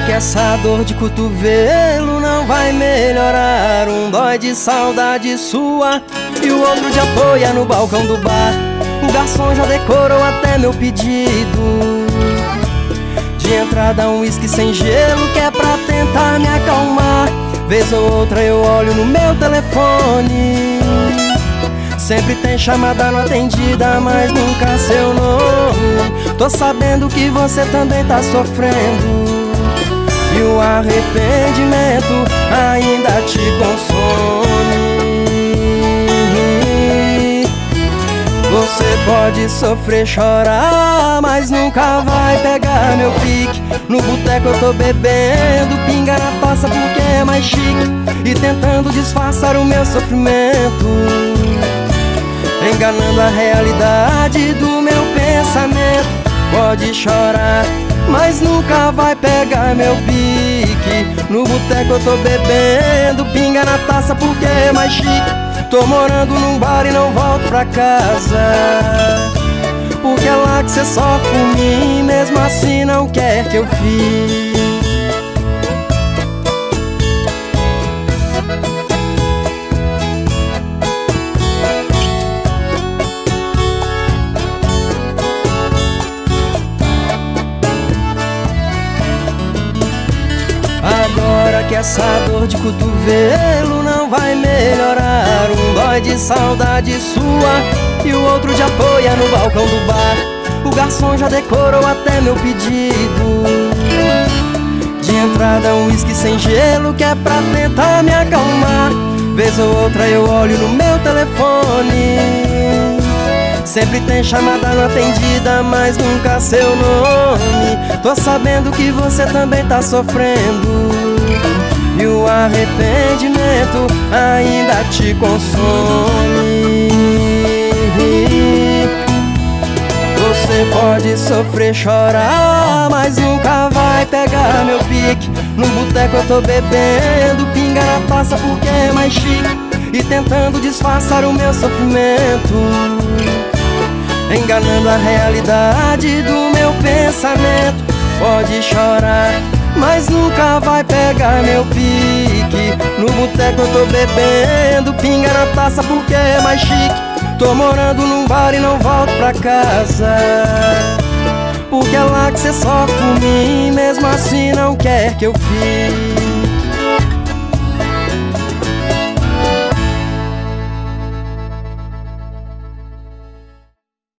que essa dor de cotovelo não vai melhorar? Um dói de saudade sua e o outro de apoia no balcão do bar. O garçom já decorou até meu pedido. De entrada um uísque sem gelo que é pra tentar me acalmar. Vez ou outra eu olho no meu telefone. Sempre tem chamada não atendida, mas nunca seu nome. Tô sabendo que você também tá sofrendo arrependimento ainda te consome. Você pode sofrer, chorar, mas nunca vai pegar meu pique. No boteco eu tô bebendo, pinga na taça porque é mais chique. E tentando disfarçar o meu sofrimento Enganando a realidade do meu pensamento. Pode chorar, mas nunca vai pegar meu pique boteco eu tô bebendo, pinga na taça porque é mais chique. Tô morando num bar e não volto pra casa. Porque é lá que cê sofre por mim Mesmo assim não quer que eu fique Agora que essa dor de cotovelo não vai melhorar. Um dói de saudade sua e o outro de apoia no balcão do bar. O garçom já decorou até meu pedido. De entrada um uísque sem gelo que é pra tentar me acalmar. Vez ou outra eu olho no meu telefone. Sempre tem chamada não atendida, mas nunca seu nome. Tô sabendo que você também tá sofrendo E o arrependimento ainda te consome. Você pode sofrer, chorar, mas nunca vai pegar meu pique. No boteco eu tô bebendo, pinga na taça porque é mais chique. E tentando disfarçar o meu sofrimento. Enganando a realidade do meu pensamento. Pode chorar, mas nunca vai pegar meu pique. No boteco eu tô bebendo, pinga na taça porque é mais chique. Tô morando num bar e não volto pra casa. Porque é lá que cê por mim, mesmo assim não quer que eu fique